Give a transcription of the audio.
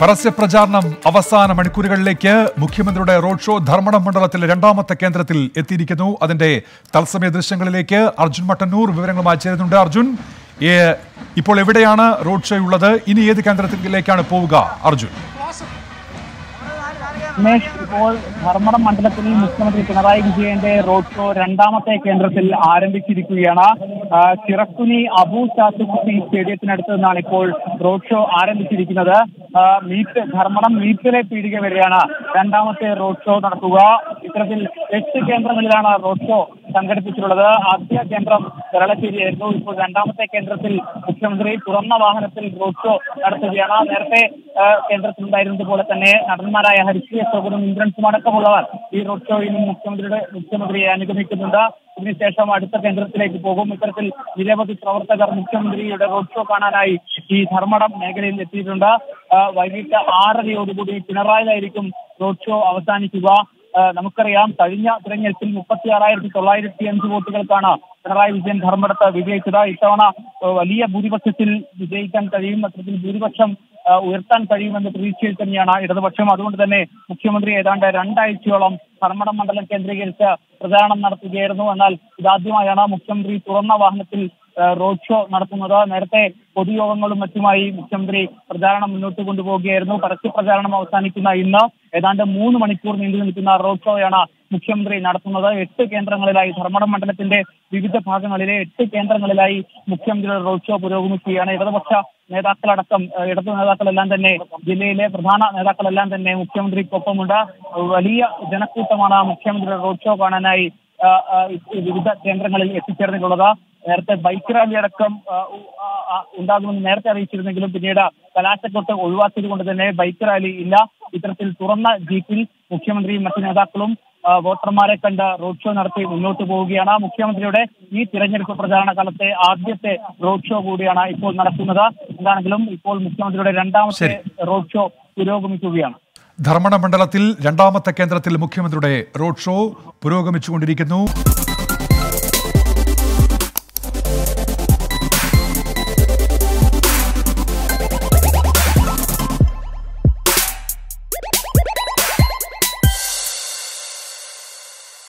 പരസ്യപ്രചാരണം അവസാന മണിക്കൂറുകളിലേക്ക് മുഖ്യമന്ത്രിയുടെ റോഡ് ഷോ ധർമ്മടം മണ്ഡലത്തിലെ രണ്ടാമത്തെ കേന്ദ്രത്തിൽ എത്തിയിരിക്കുന്നു. അതിന്റെ തത്സമയ ദൃശ്യങ്ങളിലേക്ക് അർജുൻ മട്ടന്നൂർ വിവരങ്ങളുമായി ചേരുന്നുണ്ട്. അർജുൻ ഇപ്പോൾ എവിടെയാണ് റോഡ് ഷോ ഉള്ളത്? ഇനി ഏത് കേന്ദ്രത്തിലേക്കാണ് പോവുക? അർജുൻ. ഇപ്പോൾ ധർമ്മടം മണ്ഡലത്തിൽ മുഖ്യമന്ത്രി പിണറായി വിജയന്റെ റോഡ് ഷോ രണ്ടാമത്തെ കേന്ദ്രത്തിൽ ആരംഭിച്ചിരിക്കുകയാണ്. ചിറക്കുനി അബു ചാത്തുക്കുട്ടി സ്റ്റേഡിയത്തിനടുത്ത് നിന്നാണ് ഇപ്പോൾ റോഡ് ഷോ ആരംഭിച്ചിരിക്കുന്നത്. മീറ്റ് ധർമ്മടം മീറ്റിലെ പീടിക വരെയാണ് രണ്ടാമത്തെ റോഡ് ഷോ നടക്കുക. ഇത്തരത്തിൽ എട്ട് കേന്ദ്രങ്ങളിലാണ് റോഡ് ഷോ സംഘടിപ്പിച്ചിട്ടുള്ളത്. ആദ്യ കേന്ദ്രം കേരളശ്ശേരിയായിരുന്നു ഇപ്പോൾ രണ്ടാമത്തെ കേന്ദ്രത്തിൽ മുഖ്യമന്ത്രി തുറന്ന വാഹനത്തിൽ റോഡ് ഷോ നടത്തുകയാണ്. നേരത്തെ കേന്ദ്രത്തിലുണ്ടായിരുന്നതുപോലെ കേന്ദ്രത്തിലുണ്ടായിരുന്നത് പോലെ തന്നെ നടന്മാരായ ഹരിശ്രീ അശോകനും ഇന്ദ്രൻസും അടക്കമുള്ളവർ ഈ റോഡ് ഷോയിൽ മുഖ്യമന്ത്രിയുടെ മുഖ്യമന്ത്രിയെ അനുഗമിക്കുന്നുണ്ട്. ഇതിനുശേഷം അടുത്ത കേന്ദ്രത്തിലേക്ക് പോകും. ഇത്തരത്തിൽ നിരവധി പ്രവർത്തകർ മുഖ്യമന്ത്രിയുടെ റോഡ് ഷോ കാണാനായി ഈ ധർമ്മടം മേഖലയിൽ എത്തിയിട്ടുണ്ട്. വൈകിട്ട് ആറരയോടുകൂടി പിണറായിലായിരിക്കും റോഡ് ഷോ അവസാനിക്കുക. നമുക്കറിയാം കഴിഞ്ഞ തിരഞ്ഞെടുപ്പിൽ മുപ്പത്തി ആറായിരത്തി തൊള്ളായിരത്തി അഞ്ച് വോട്ടുകൾക്കാണ് പിണറായി വിജയൻ ധർമ്മടത്ത് വിജയിച്ചത്. ഇത്തവണ വലിയ ഭൂരിപക്ഷത്തിൽ വിജയിക്കാൻ കഴിയും അത്തരത്തിൽ ഭൂരിപക്ഷം ഉയർത്താൻ കഴിയുമെന്ന പ്രതീക്ഷയിൽ തന്നെയാണ് ഇടതുപക്ഷം. അതുകൊണ്ട് തന്നെ മുഖ്യമന്ത്രി ഏതാണ്ട് രണ്ടാഴ്ചയോളം ധർമ്മടം മണ്ഡലം കേന്ദ്രീകരിച്ച് പ്രചാരണം നടത്തുകയായിരുന്നു. എന്നാൽ ഇതാദ്യമായാണ് മുഖ്യമന്ത്രി തുറന്ന വാഹനത്തിൽ റോഡ് ഷോ നടത്തുന്നത്. നേരത്തെ പൊതുയോഗങ്ങളും മറ്റുമായി മുഖ്യമന്ത്രി പ്രചാരണം മുന്നോട്ട് കൊണ്ടുപോവുകയായിരുന്നു. പരസ്യ പ്രചാരണം അവസാനിക്കുന്ന ഇന്ന് ഏതാണ്ട് മൂന്ന് മണിക്കൂർ നീണ്ടു നിൽക്കുന്ന റോഡ് ഷോയാണ് മുഖ്യമന്ത്രി നടത്തുന്നത്. എട്ട് കേന്ദ്രങ്ങളിലായി ധർമ്മടം മണ്ഡലത്തിന്റെ വിവിധ ഭാഗങ്ങളിലെ എട്ട് കേന്ദ്രങ്ങളിലായി മുഖ്യമന്ത്രിയുടെ റോഡ് ഷോ പുരോഗമിക്കുകയാണ്. ഇടതുപക്ഷ നേതാക്കളടക്കം ഇടതു നേതാക്കളെല്ലാം തന്നെ ജില്ലയിലെ പ്രധാന നേതാക്കളെല്ലാം തന്നെ മുഖ്യമന്ത്രിക്കൊപ്പമുണ്ട്. വലിയ ജനക്കൂട്ടമാണ് മുഖ്യമന്ത്രിയുടെ റോഡ് ഷോ കാണാനായി വിവിധ കേന്ദ്രങ്ങളിൽ എത്തിച്ചേർന്നിട്ടുള്ളത്. നേരത്തെ ബൈക്ക് റാലി അടക്കം ഉണ്ടാകുമെന്ന് നേരത്തെ അറിയിച്ചിരുന്നെങ്കിലും പിന്നീട് കലാശക്കൊട്ട് ഒഴിവാക്കിയത് കൊണ്ട് തന്നെ ബൈക്ക് റാലി ഇല്ല. ഇത്തരത്തിൽ തുറന്ന ജീപ്പിൽ മുഖ്യമന്ത്രിയും മറ്റു നേതാക്കളും വോട്ടർമാരെ കണ്ട് റോഡ് ഷോ നടത്തി മുന്നോട്ട് പോവുകയാണ്. മുഖ്യമന്ത്രിയുടെ ഈ തിരഞ്ഞെടുപ്പ് പ്രചാരണ കാലത്തെ ആദ്യത്തെ റോഡ് ഷോ കൂടിയാണ് ഇപ്പോൾ നടക്കുന്നത്. എന്താണെങ്കിലും ഇപ്പോൾ മുഖ്യമന്ത്രിയുടെ രണ്ടാമത്തെ റോഡ് ഷോ പുരോഗമിക്കുകയാണ്. ധർമ്മട മണ്ഡലത്തിൽ രണ്ടാമത്തെ കേന്ദ്രത്തിൽ മുഖ്യമന്ത്രിയുടെ റോഡ് ഷോ പുരോഗമിച്ചുകൊണ്ടിരിക്കുന്നു.